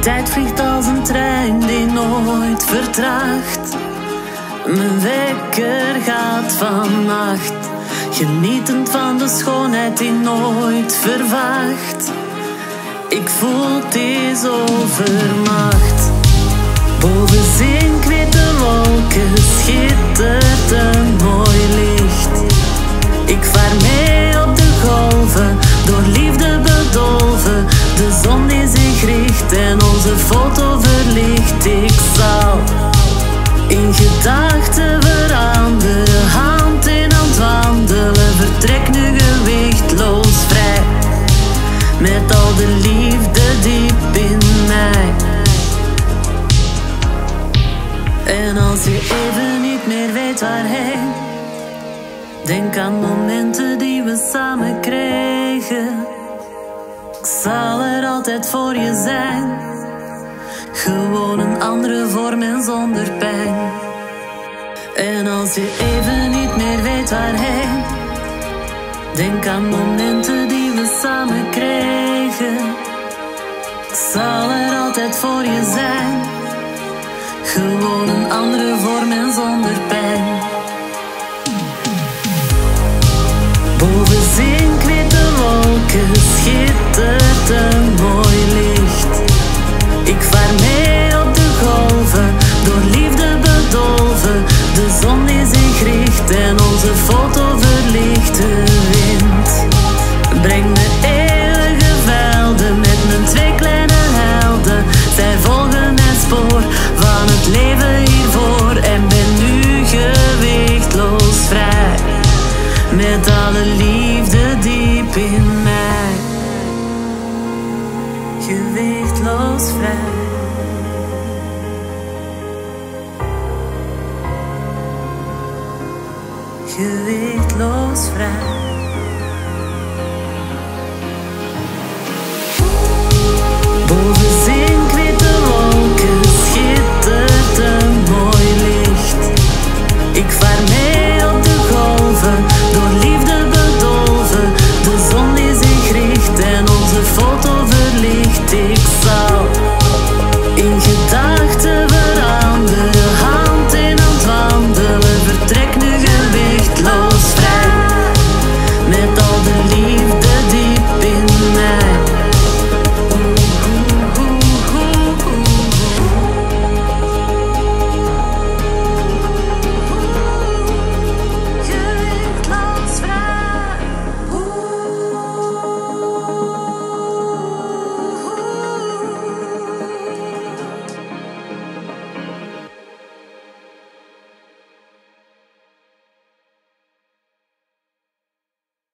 tijd vliegt als een trein die nooit vertraagt. Mijn wekker gaat vannacht, genietend van de schoonheid die nooit vervaagt. Ik voel deze overmacht. Boven zinkwitte wolken schittert een mooi licht. Ik vaar mee op de golven, door liefde bedolven. De zon die zich richt en onze foto verlicht. Ik zal in gedachten veranderen, hand in hand wandelen. Vertrek nu gewichtloos vrij, met al de liefde diep in mij. En als je even niet meer weet waarheen, denk aan momenten die we samen kregen. Ik zal er altijd voor je zijn, andere vorm en zonder pijn. En als je even niet meer weet waarheen, denk aan momenten die we samen kregen. Ik zal er altijd voor je zijn. Gewoon een andere vorm Met alle liefde diep in mij. Gewichtloos vrij. Gewichtloos vrij.